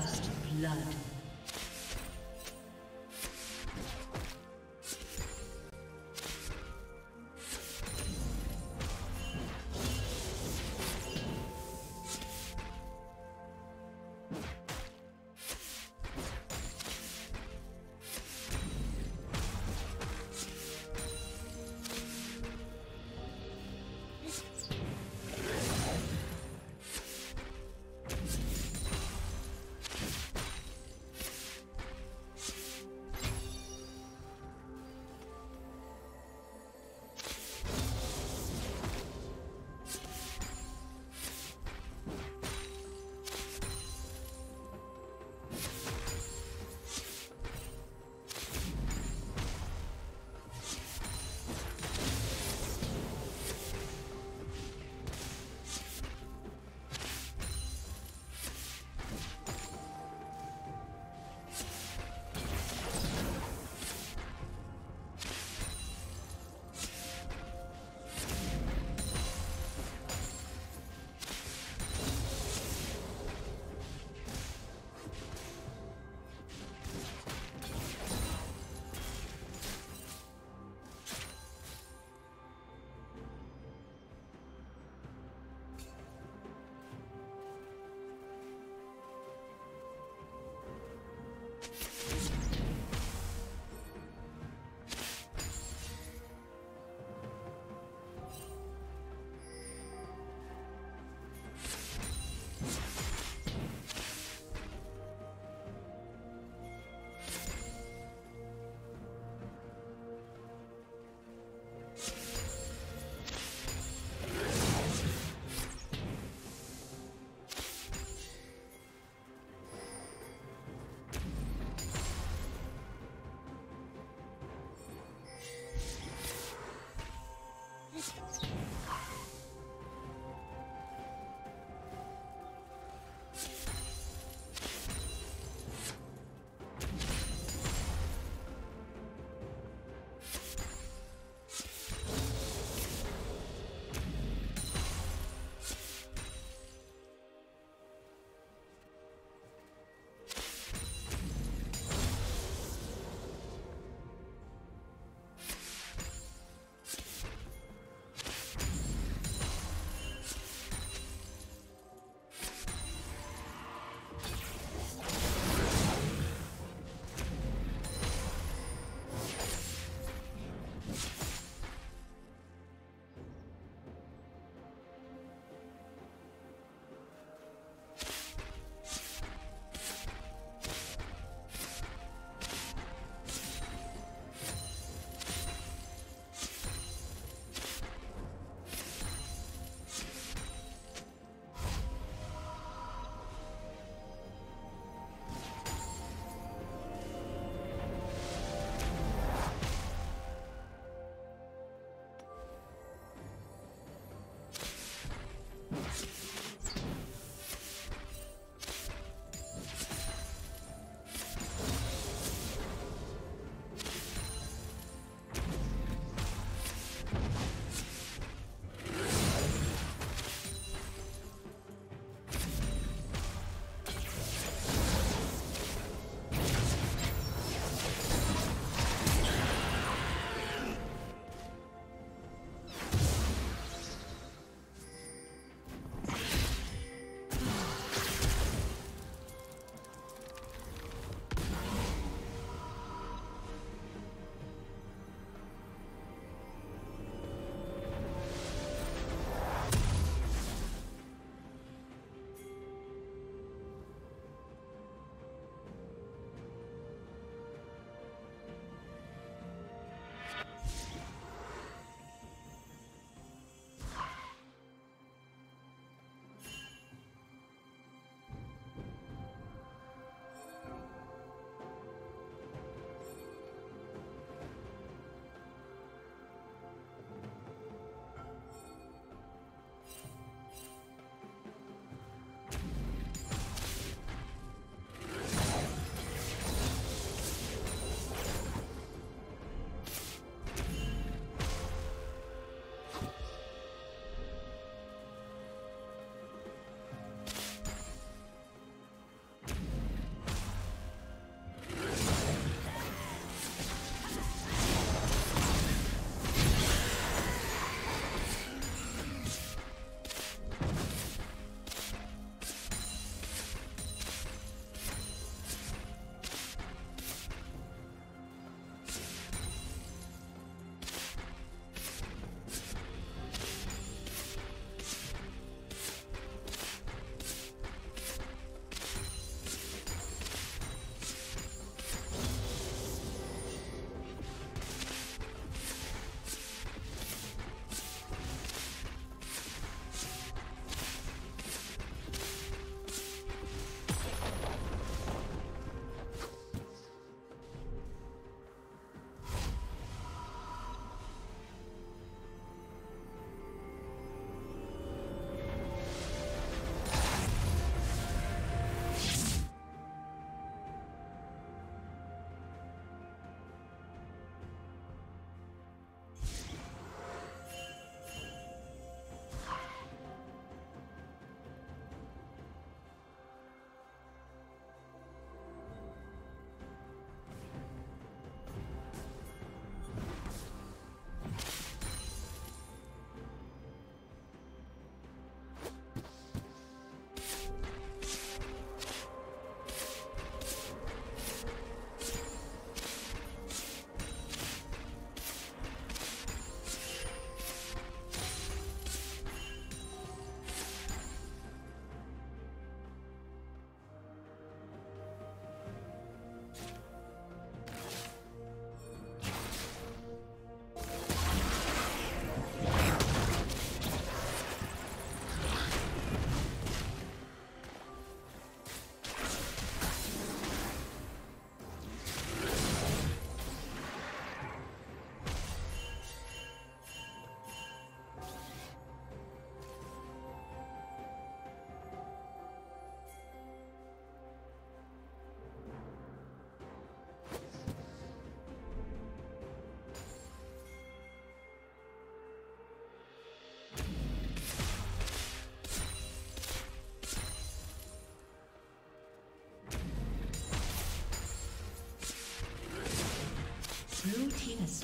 First blood.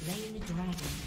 Slain the dragon.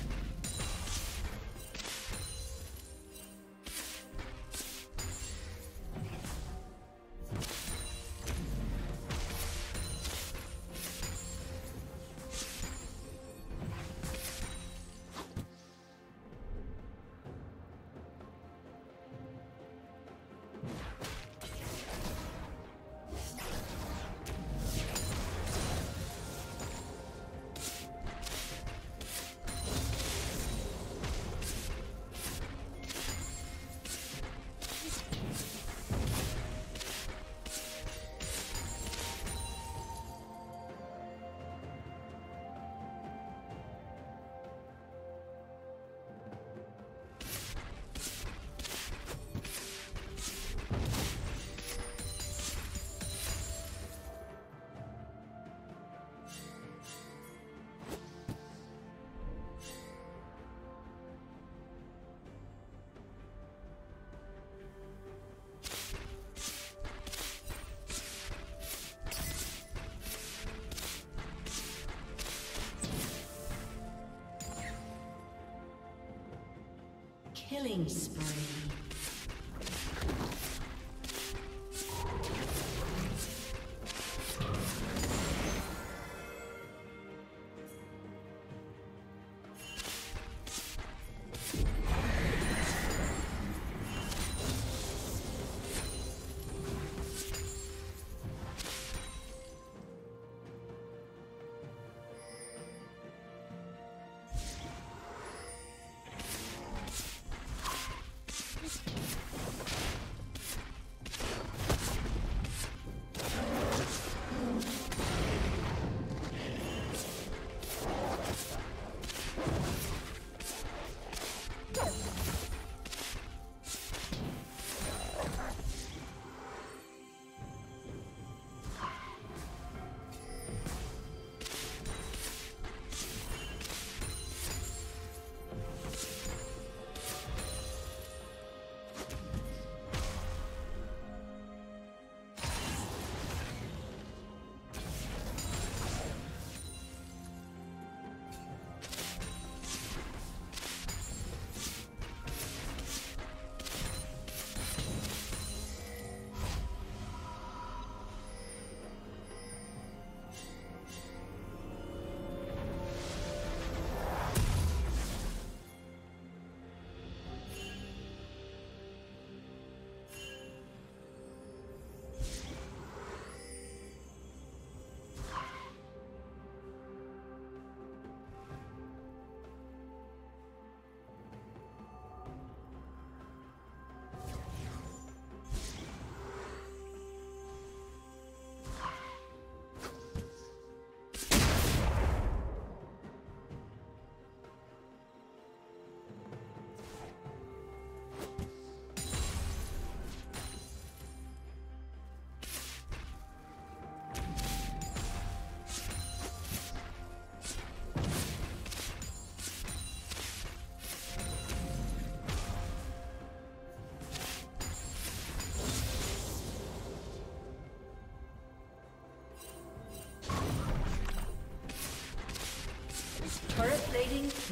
Killing spree.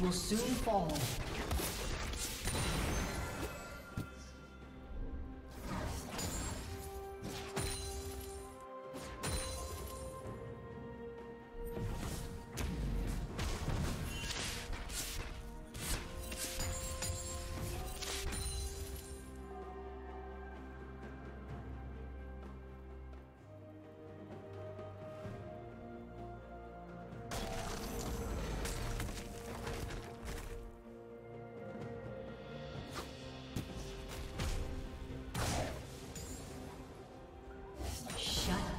Will soon fall.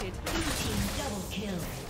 Team double kill.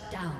Shut down.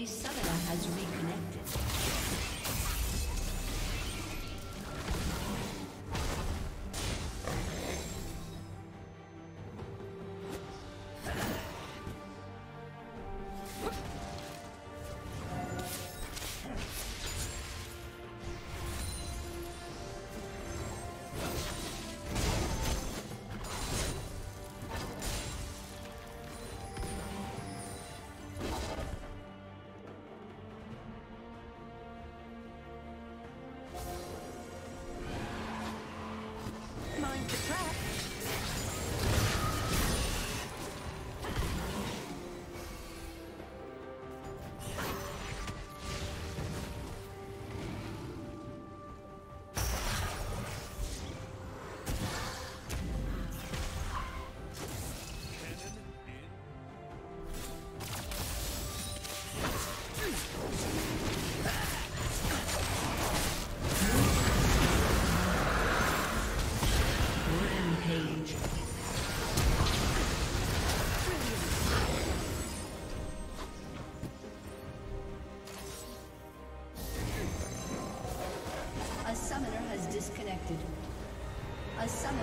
A summoner has reconnected. Disconnected. A summoner